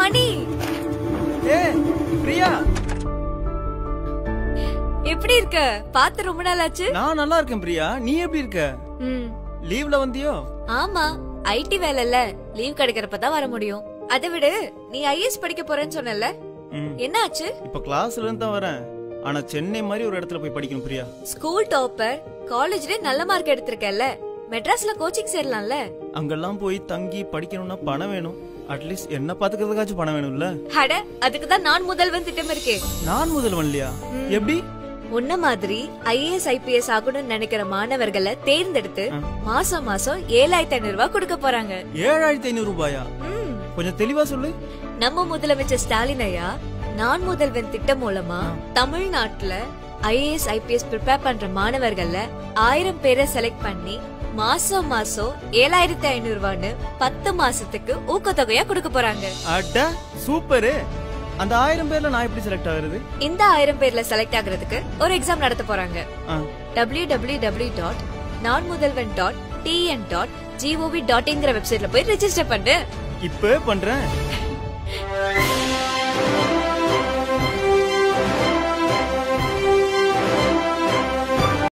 மணி. ஏ பிரியா. எப்படி இருக்க? பார்த்து ரொம்ப நாள் ஆச்சு நான் நல்லா இருக்கேன் பிரியா. நீ எப்படி இருக்க? லீவ்ல வந்தியோ? ஆமா ஐடி வேலைல லீவ் கிடைக்கிறப்ப தான் வர முடியும். அதை விடு நீ ஐஏஎஸ் படிக்க போறேன்னு சொன்னல. என்ன ஆச்சு இப்ப கிளாஸ்ல இருந்து தான் வரேன். ஆனா சென்னை மாதிரி ஒரு இடத்துல போய் படிக்கணும் பிரியா. ஸ்கூல் டாப்பர் காலேஜ்ல நல்ல மார்க் எடுத்திருக்கல மெட்ராஸ்ல கோச்சிங் சேரலாம்ல. அங்கெல்லாம் போய் தங்கி படிக்கணும்னா பணம் வேணும். அட்லீஸ்ட் என்ன பாத்துக்கிறதுக்காச்சும் பணம் வேணும்ல. அட அதுக்கு தான் நான் முதல்வன் திட்டம் இருக்கே. நான் முதல்வன் இல்லையா? எப்படி? உன்ன மாதிரி ஐஏஎஸ் ஐபிஎஸ் ஆகணும்னு நினைக்கிற மாணவர்களை தேர்ந்தெடுத்து மாசம் மாசம் ஏழாயிரத்தி ஐநூறு ரூபாய் கொடுக்க போறாங்க. ஏழாயிரத்தி ஐநூறு ரூபாயா? கொஞ்சம் தெளிவா சொல்லு. நம்ம முதலமைச்சர் ஸ்டாலின் ஐயா நான் முதல்வன் திட்டம் மூலமா தமிழ்நாட்டுல ஐஏஎஸ் ஐபிஎஸ் ப்ரிப்பேர் பண்ற மாணவர்கள்ல ஆயிரம் பேரை செலக்ட் பண்ணி மாசம் மாசம் ஏழாயிரத்தி ஐநூறு ரூபான்னு பத்து மாசத்துக்கு ஊக்கத்தொகையா கொடுக்க போறாங்க. அட சூப்பரு. அந்த ஆயிரம் பேர்ல நான் எப்படி செலக்ட் ஆகுறது? இந்த ஆயிரம் பேர்ல செலக்ட் ஆகுறதுக்கு ஒரு எக்ஸாம் நடத்த போறாங்க. W W W dot Naan Mudhalvan dot TN dot GOV dot இன்ங்கிற வெப்சைட்ல போய் ரெஜிஸ்டர் பண்ணு. இப்பவே பண்றேன்.